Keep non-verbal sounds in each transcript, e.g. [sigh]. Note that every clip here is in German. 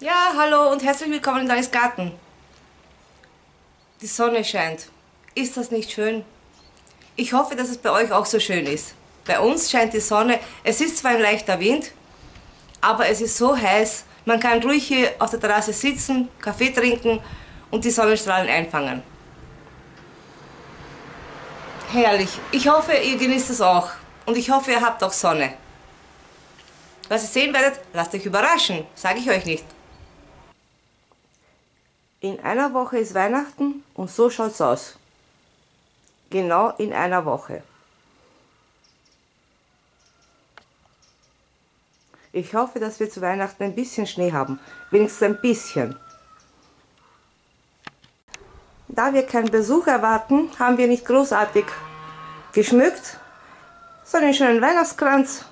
Ja, hallo und herzlich willkommen in deines Garten. Die Sonne scheint. Ist das nicht schön? Ich hoffe, dass es bei euch auch so schön ist. Bei uns scheint die Sonne. Es ist zwar ein leichter Wind, aber es ist so heiß. Man kann ruhig hier auf der Terrasse sitzen, Kaffee trinken und die Sonnenstrahlen einfangen. Herrlich. Ich hoffe, ihr genießt es auch. Und ich hoffe, ihr habt auch Sonne. Was ihr sehen werdet, lasst euch überraschen. Sage ich euch nicht. In einer Woche ist Weihnachten und so schaut's aus. Genau in einer Woche. Ich hoffe, dass wir zu Weihnachten ein bisschen Schnee haben. Wenigstens ein bisschen. Da wir keinen Besuch erwarten, haben wir nicht großartig geschmückt, sondern einen schönen Weihnachtskranz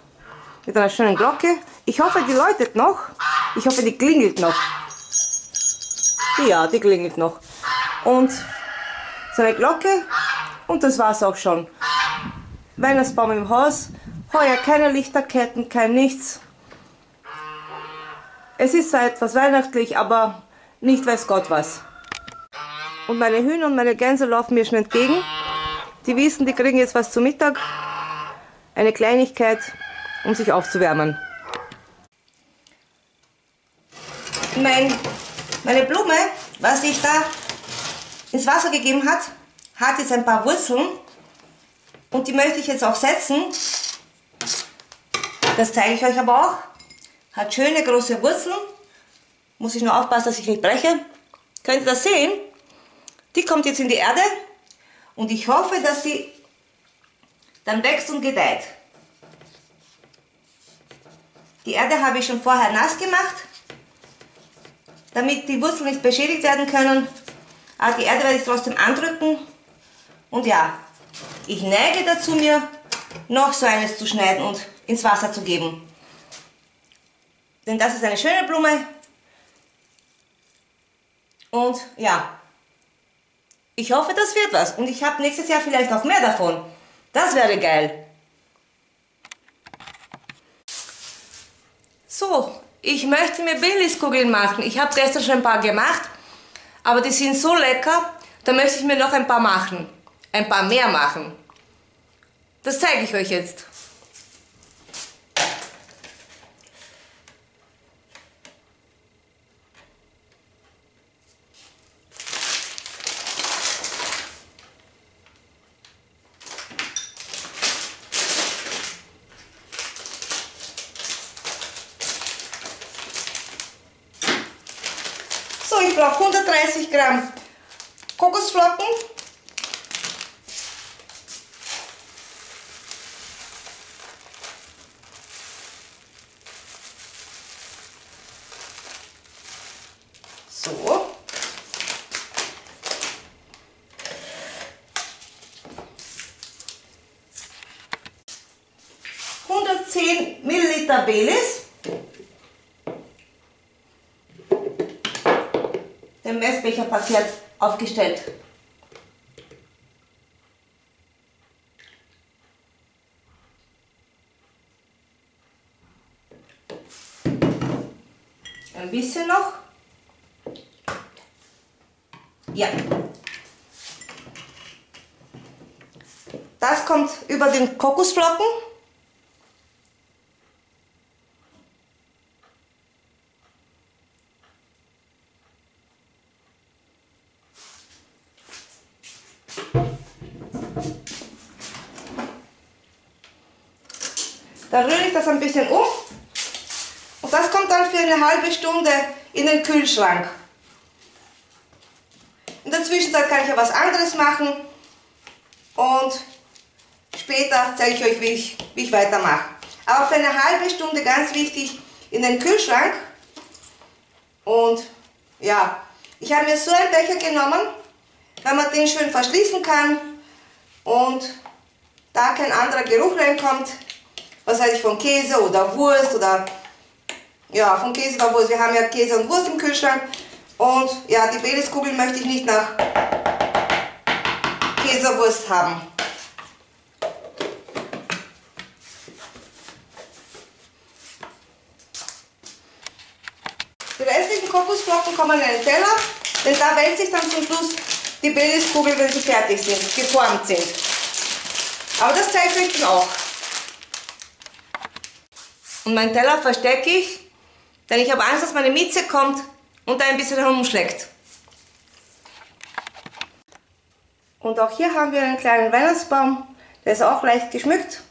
mit einer schönen Glocke. Ich hoffe, die läutet noch. Ich hoffe, die klingelt noch. Ja, die klingelt noch. Und so eine Glocke und das war's auch schon. Weihnachtsbaum im Haus. Heuer keine Lichterketten, kein nichts. Es ist zwar etwas weihnachtlich, aber nicht weiß Gott was. Und meine Hühner und meine Gänse laufen mir schon entgegen. Die wissen, die kriegen jetzt was zu Mittag. Eine Kleinigkeit, um sich aufzuwärmen. Mein meine Blume, was ich da ins Wasser gegeben hat, hat jetzt ein paar Wurzeln und die möchte ich jetzt auch setzen. Das zeige ich euch aber auch. Hat schöne große Wurzeln. Muss ich nur aufpassen, dass ich nicht breche. Könnt ihr das sehen? Die kommt jetzt in die Erde und ich hoffe, dass sie dann wächst und gedeiht. Die Erde habe ich schon vorher nass gemacht damit die Wurzeln nicht beschädigt werden können. Aber die Erde werde ich trotzdem andrücken. Und ja, ich neige dazu, mir noch so eines zu schneiden und ins Wasser zu geben. Denn das ist eine schöne Blume. Und ja, ich hoffe, das wird was. Und ich habe nächstes Jahr vielleicht auch mehr davon. Das wäre geil. So, ich möchte mir Baileys-Kugeln machen. Ich habe gestern schon ein paar gemacht, aber die sind so lecker, da möchte ich mir noch ein paar machen. Ein paar mehr machen. Das zeige ich euch jetzt. 30 Gramm Kokosflocken. Den Messbecher verkehrt aufgestellt. Ein bisschen noch. Ja. Das kommt über den Kokosflocken. Das ein bisschen um und das kommt dann für eine halbe Stunde in den Kühlschrank. In der Zwischenzeit kann ich ja was anderes machen und später zeige ich euch, wie ich, wie ich weitermache. Aber für eine halbe Stunde ganz wichtig in den Kühlschrank und ja, ich habe mir so einen Becher genommen, wenn man den schön verschließen kann und da kein anderer Geruch reinkommt, was weiß ich, von Käse oder Wurst oder ja, von Käse oder Wurst. Wir haben ja Käse und Wurst im Kühlschrank und ja, die Baileys-Kugeln möchte ich nicht nach Käsewurst haben. Die restlichen Kokosflocken kommen in einen Teller, denn da wälzt sich dann zum Schluss die Baileys-Kugel, wenn sie fertig sind, geformt sind. Aber das zeige ich euch dann auch. Und meinen Teller verstecke ich, denn ich habe Angst, dass meine Mieze kommt und da ein bisschen herumschlägt. Und auch hier haben wir einen kleinen Weihnachtsbaum, der ist auch leicht geschmückt.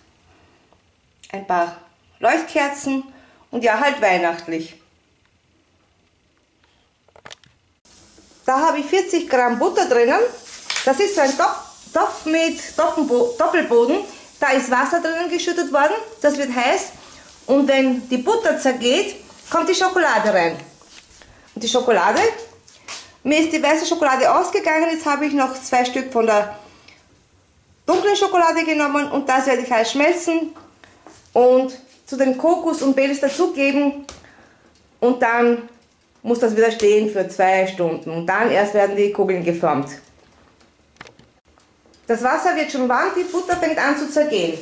Ein paar Leuchtkerzen und ja, halt weihnachtlich. Da habe ich 40 Gramm Butter drinnen. Das ist so ein Topf mit Doppelboden. Da ist Wasser drinnen geschüttet worden. Das wird heiß. Und wenn die Butter zergeht, kommt die Schokolade rein. Und die Schokolade, mir ist die weiße Schokolade ausgegangen. Jetzt habe ich noch zwei Stück von der dunklen Schokolade genommen und das werde ich alles schmelzen und zu den Kokos und Baileys dazugeben und dann muss das wieder stehen für zwei Stunden und dann erst werden die Kugeln geformt. Das Wasser wird schon warm, die Butter fängt an zu zergehen.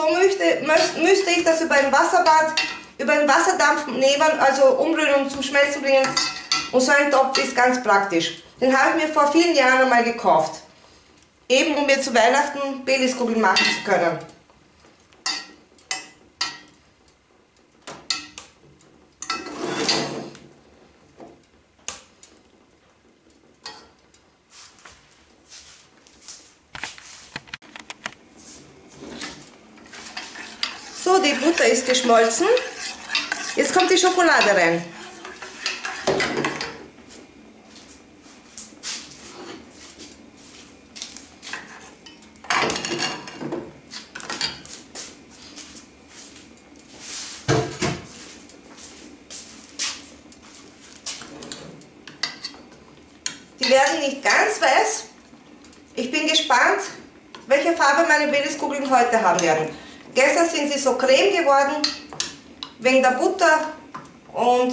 So möchte, müsste ich das über ein Wasserbad, über einen Wasserdampf nehmen, also umrühren und zum Schmelzen bringen. Und so ein Topf ist ganz praktisch. Den habe ich mir vor vielen Jahren einmal gekauft. Eben um mir zu Weihnachten Baileyskugeln machen zu können. So, die Butter ist geschmolzen. Jetzt kommt die Schokolade rein. Die werden nicht ganz weiß. Ich bin gespannt, welche Farbe meine Baileyskugeln heute haben werden. Gestern sind sie so creme geworden, wegen der Butter und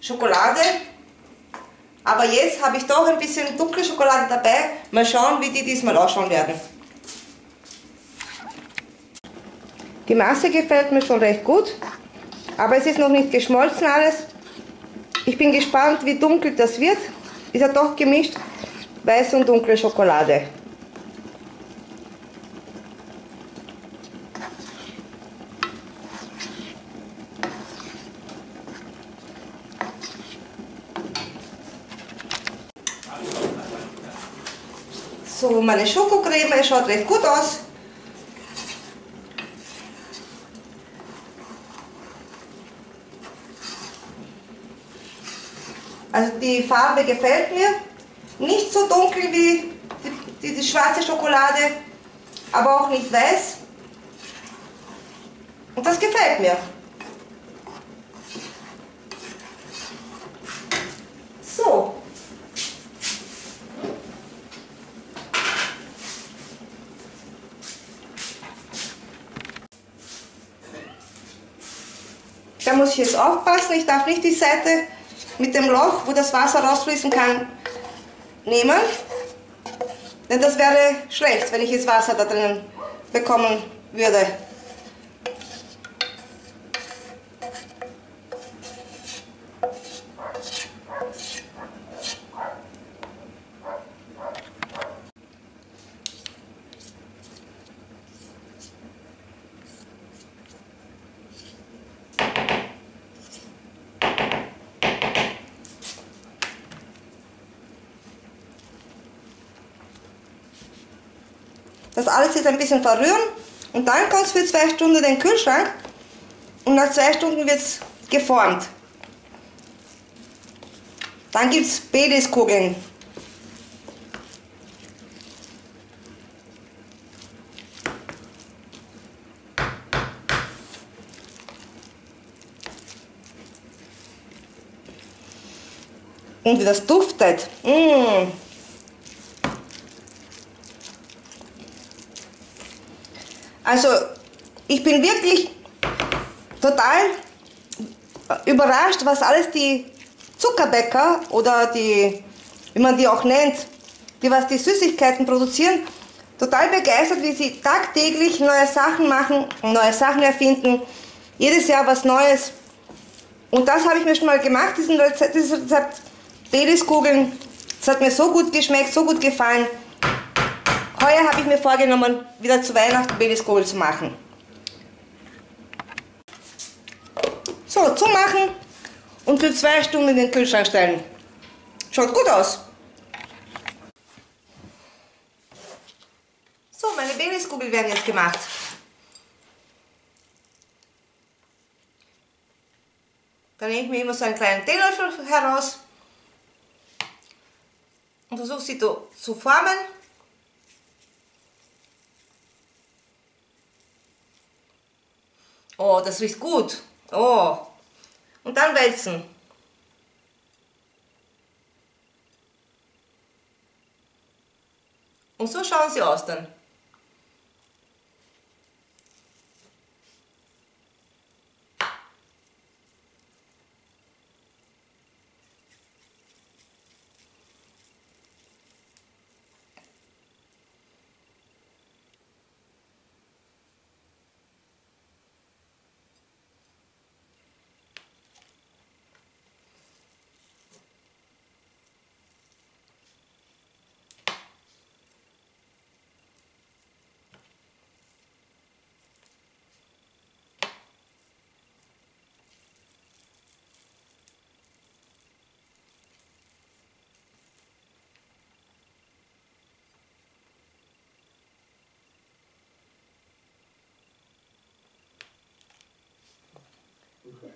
Schokolade. Aber jetzt habe ich doch ein bisschen dunkle Schokolade dabei. Mal schauen, wie die diesmal ausschauen werden. Die Masse gefällt mir schon recht gut, aber es ist noch nicht geschmolzen alles. Ich bin gespannt, wie dunkel das wird ist ja doch gemischt weiße und dunkle Schokolade. So, meine Schokocreme schaut recht gut aus. Also die Farbe gefällt mir. Nicht so dunkel wie die, die schwarze Schokolade, aber auch nicht weiß. Und das gefällt mir. So. Da muss ich jetzt aufpassen, ich darf nicht die Seite mit dem Loch, wo das Wasser rausfließen kann, nehmen. Denn das wäre schlecht, wenn ich jetzt Wasser da drinnen bekommen würde. Das alles jetzt ein bisschen verrühren und dann kommt es für zwei Stunden in den Kühlschrank und nach zwei Stunden wird es geformt. Dann gibt es Baileys-Kugeln. Und wie das duftet. Mmh. Also ich bin wirklich total überrascht, was alles die Zuckerbäcker oder die, wie man die auch nennt, die was die Süßigkeiten produzieren, total begeistert, wie sie tagtäglich neue Sachen machen, neue Sachen erfinden, jedes Jahr was Neues. Und das habe ich mir schon mal gemacht, diesen Rezept, dieses Rezept Baileys-Kugeln. Es hat mir so gut geschmeckt, so gut gefallen. Heuer habe ich mir vorgenommen, wieder zu Weihnachten Baileys-Kugeln zu machen. So, zumachen und für zwei Stunden in den Kühlschrank stellen. Schaut gut aus. So, meine Baileys-Kugeln werden jetzt gemacht. Dann nehme ich mir immer so einen kleinen Teelöffel heraus und versuche sie zu formen. Oh, das riecht gut. Oh. Und dann wälzen. Und so schauen sie aus dann.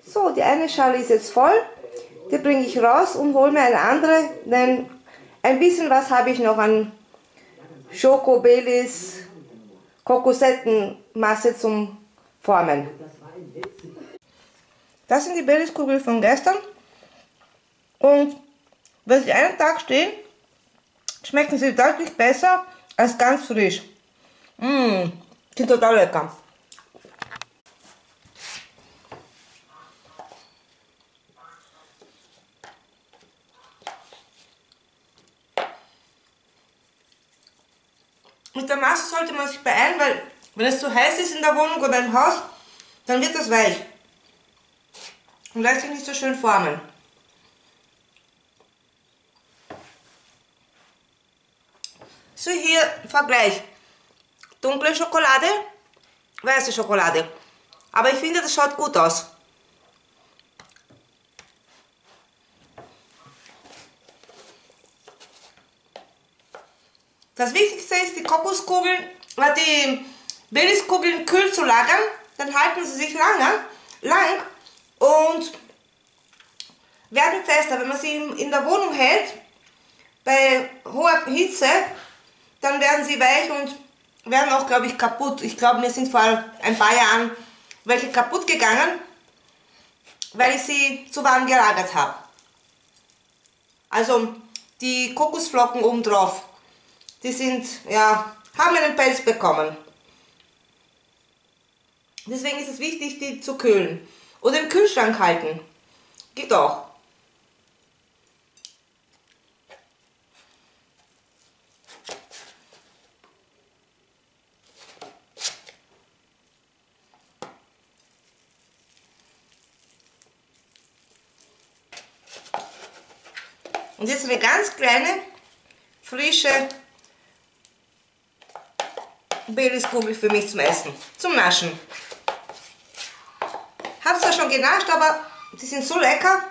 So, die eine Schale ist jetzt voll. Die bringe ich raus und hole mir eine andere, denn ein bisschen was habe ich noch an Schoko, Baileys, Kokosettenmasse zum Formen. Das sind die Baileys-Kugeln von gestern. Und wenn sie einen Tag stehen, schmecken sie deutlich besser als ganz frisch. Mmh, sind total lecker. Mit der Masse sollte man sich beeilen, weil wenn es zu heiß ist in der Wohnung oder im Haus, dann wird das weich und lässt sich nicht so schön formen. So hier Vergleich. Dunkle Schokolade, weiße Schokolade. Aber ich finde, das schaut gut aus. Das Wichtigste ist, die Kokoskugeln, äh, die Baileyskugeln kühl zu lagern. Dann halten sie sich lange, lang und werden fester. Wenn man sie in der Wohnung hält, bei hoher Hitze, dann werden sie weich und werden auch, glaube ich, kaputt. Ich glaube, mir sind vor ein paar Jahren welche kaputt gegangen, weil ich sie zu warm gelagert habe. Also die Kokosflocken oben drauf die sind, ja, haben einen Pelz bekommen. Deswegen ist es wichtig, die zu kühlen. Oder im Kühlschrank halten. Geht auch. Und jetzt eine ganz kleine, frische Baileys-Kugel für mich zum Essen, zum Naschen. Habe zwar schon genascht, aber die sind so lecker.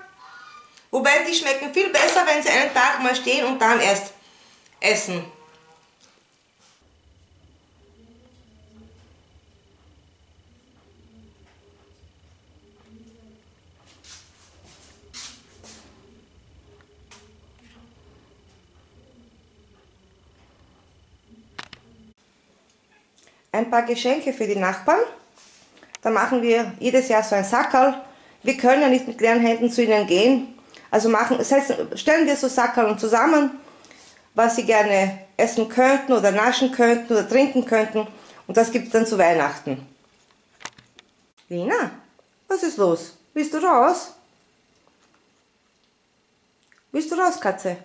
Wobei die schmecken viel besser, wenn sie einen Tag mal stehen und dann erst essen. Ein paar Geschenke für die Nachbarn. Da machen wir jedes Jahr so ein Sackerl. Wir können ja nicht mit leeren Händen zu ihnen gehen. Also machen, setzen, stellen wir so Sackerl zusammen, was sie gerne essen könnten oder naschen könnten oder trinken könnten. Und das gibt es dann zu Weihnachten. Lina, was ist los? Willst du raus? Willst du raus, Katze?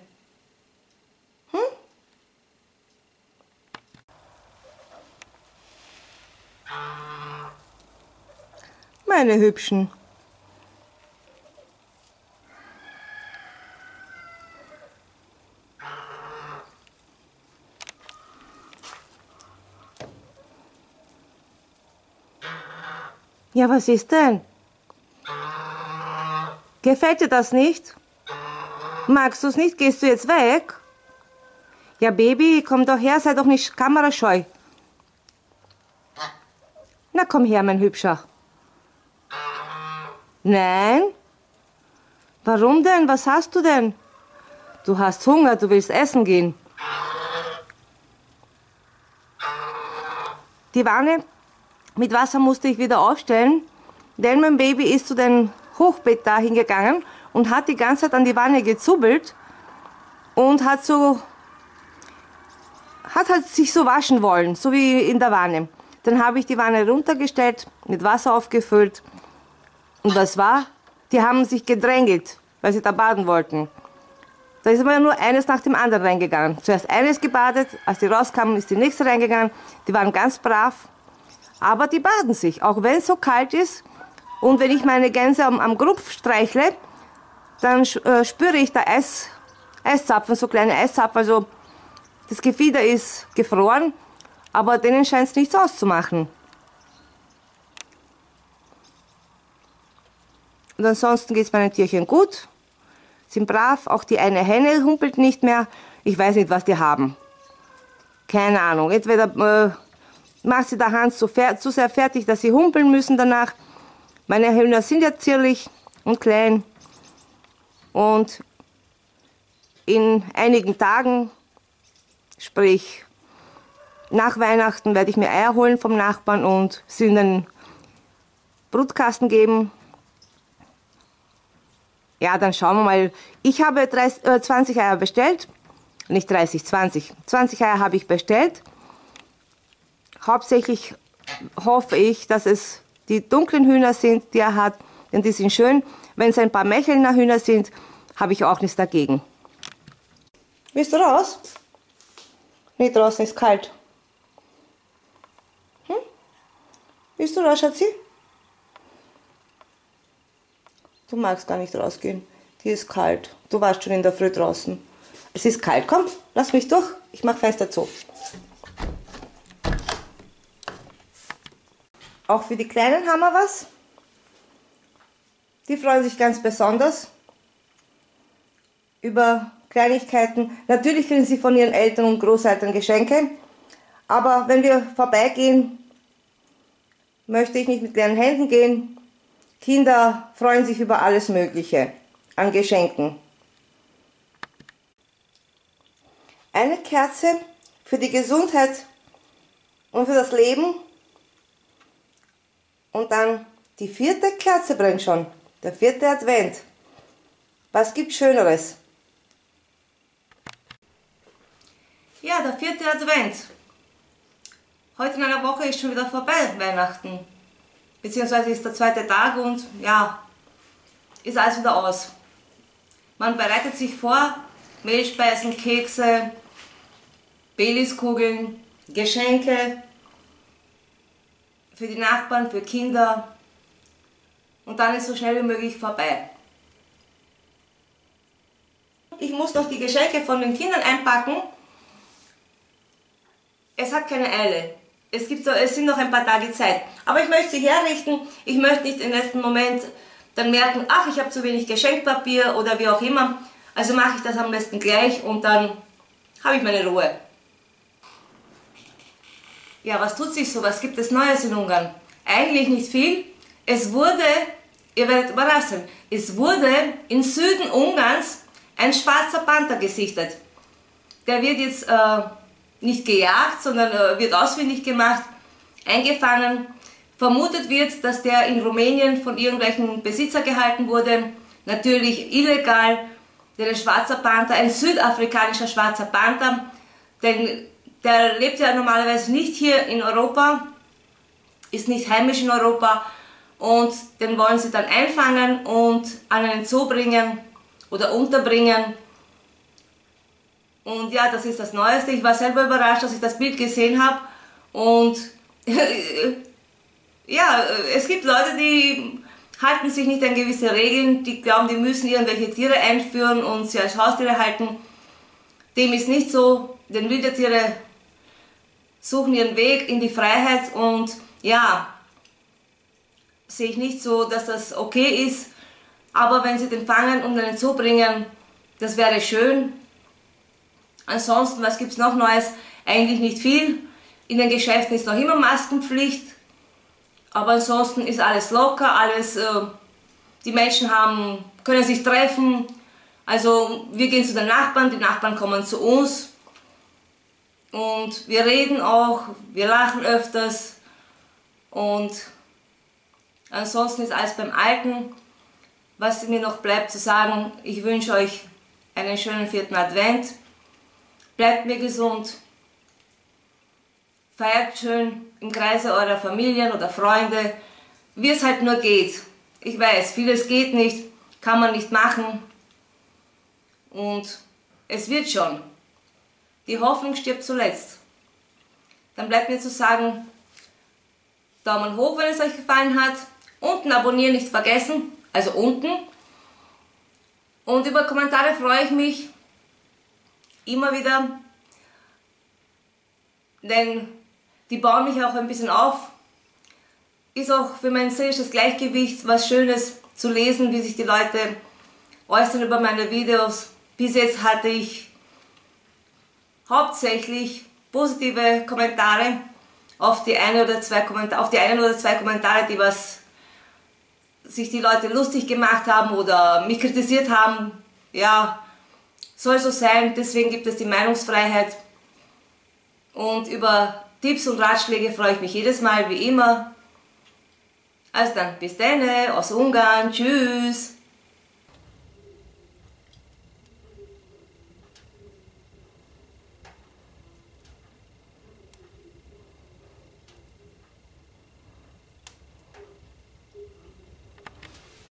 Meine Hübschen. Ja, was ist denn? Gefällt dir das nicht? Magst du es nicht? Gehst du jetzt weg? Ja, Baby, komm doch her, sei doch nicht kamerascheu. Na komm her, mein Hübscher. Nein? Warum denn? Was hast du denn? Du hast Hunger, du willst essen gehen. Die Wanne mit Wasser musste ich wieder aufstellen, denn mein Baby ist zu dem Hochbett dahin gegangen und hat die ganze Zeit an die Wanne gezubbelt und hat so hat halt sich so waschen wollen, so wie in der Wanne. Dann habe ich die Wanne runtergestellt, mit Wasser aufgefüllt. Und was war? Die haben sich gedrängelt, weil sie da baden wollten. Da ist aber nur eines nach dem anderen reingegangen. Zuerst eines gebadet, als die rauskamen, ist die nächste reingegangen. Die waren ganz brav. Aber die baden sich, auch wenn es so kalt ist. Und wenn ich meine Gänse am, am Grupf streichle, dann äh, spüre ich da Eis, Eiszapfen, so kleine Eiszapfen. Also das Gefieder ist gefroren, aber denen scheint es nichts auszumachen. Und ansonsten geht es meinen Tierchen gut, sind brav, auch die eine Henne humpelt nicht mehr. Ich weiß nicht, was die haben. Keine Ahnung. Entweder äh, macht sie der Hand zu, zu sehr fertig, dass sie humpeln müssen danach. Meine Hühner sind ja zierlich und klein. Und in einigen Tagen Sprich, nach Weihnachten werde ich mir Eier holen vom Nachbarn und sie in den Brutkasten geben. Ja, dann schauen wir mal. Ich habe 30, äh, 20 Eier bestellt. Nicht 30, 20. 20 Eier habe ich bestellt. Hauptsächlich hoffe ich, dass es die dunklen Hühner sind, die er hat, denn die sind schön. Wenn es ein paar Mechelner Hühner sind, habe ich auch nichts dagegen. Bist du raus? Nee, draußen ist kalt. Bist du da, Schatzi? Du magst gar nicht rausgehen. Die ist kalt. Du warst schon in der Früh draußen. Es ist kalt. Komm, lass mich durch. Ich mach Fenster zu. Auch für die Kleinen haben wir was. Die freuen sich ganz besonders über Kleinigkeiten. Natürlich kriegen sie von ihren Eltern und Großeltern Geschenke, aber wenn wir vorbeigehen, möchte ich nicht mit leeren Händen gehen. Kinder freuen sich über alles Mögliche an Geschenken. Eine Kerze für die Gesundheit und für das Leben. Und dann die vierte Kerze brennt schon, der vierte Advent. Was gibt Schöneres? Ja, der vierte Advent. Heute in einer Woche ist schon wieder vorbei, Weihnachten. Beziehungsweise ist der zweite Tag und ja, ist alles wieder aus. Man bereitet sich vor, Mehlspeisen, Kekse, Baileyskugeln, Geschenke für die Nachbarn, für Kinder und dann ist so schnell wie möglich vorbei. Ich muss noch die Geschenke von den Kindern einpacken es hat keine Eile. Es, gibt so, es sind noch ein paar Tage Zeit. Aber ich möchte sie herrichten. Ich möchte nicht im letzten Moment dann merken, ach, ich habe zu wenig Geschenkpapier oder wie auch immer. Also mache ich das am besten gleich und dann habe ich meine Ruhe. Ja, was tut sich so? Was gibt es Neues in Ungarn? Eigentlich nicht viel. Es wurde, ihr werdet überraschen, es wurde im Süden Ungarns ein schwarzer Panther gesichtet. Der wird jetzt äh, nicht gejagt, sondern äh, wird ausfindig gemacht, eingefangen. Vermutet wird, dass der in Rumänien von irgendwelchen Besitzer gehalten wurde, natürlich illegal, denn ein schwarzer Panther, ein südafrikanischer schwarzer Panther, denn der lebt ja normalerweise nicht hier in Europa, ist nicht heimisch in Europa und den wollen sie dann einfangen und an einen Zoo bringen oder unterbringen und ja, das ist das Neueste. Ich war selber überrascht, dass ich das Bild gesehen habe. Und [laughs] ja, es gibt Leute, die halten sich nicht an gewisse Regeln, die glauben, die müssen irgendwelche Tiere einführen und sie als Haustiere halten. Dem ist nicht so, denn wilde Tiere suchen ihren Weg in die Freiheit und ja, sehe ich nicht so, dass das okay ist, aber wenn sie den fangen und einen Zoo bringen, das wäre schön. Ansonsten, was gibt es noch Neues? Eigentlich nicht viel. In den Geschäften ist noch immer Maskenpflicht. Aber ansonsten ist alles locker, alles, äh, die Menschen haben, können sich treffen. Also wir gehen zu den Nachbarn, die Nachbarn kommen zu uns. Und wir reden auch, wir lachen öfters. Und ansonsten ist alles beim Alten. Was mir noch bleibt zu sagen, ich wünsche euch einen schönen vierten Advent. Bleibt mir gesund. Feiert schön im Kreise eurer Familien oder Freunde, wie es halt nur geht. Ich weiß, vieles geht nicht, kann man nicht machen. Und es wird schon. Die Hoffnung stirbt zuletzt. Dann bleibt mir zu sagen, Daumen hoch, wenn es euch gefallen hat. Unten abonnieren nicht vergessen, also unten. Und über Kommentare freue ich mich immer wieder, denn die bauen mich auch ein bisschen auf. Ist auch für mein seelisches Gleichgewicht was Schönes zu lesen, wie sich die Leute äußern über meine Videos. Bis jetzt hatte ich hauptsächlich positive Kommentare auf die eine oder zwei Kommentare, auf die einen oder zwei Kommentare, die was sich die Leute lustig gemacht haben oder mich kritisiert haben. Ja, soll so sein, deswegen gibt es die Meinungsfreiheit. Und über Tipps und Ratschläge freue ich mich jedes Mal, wie immer. Also dann, bis dann, aus Ungarn, tschüss.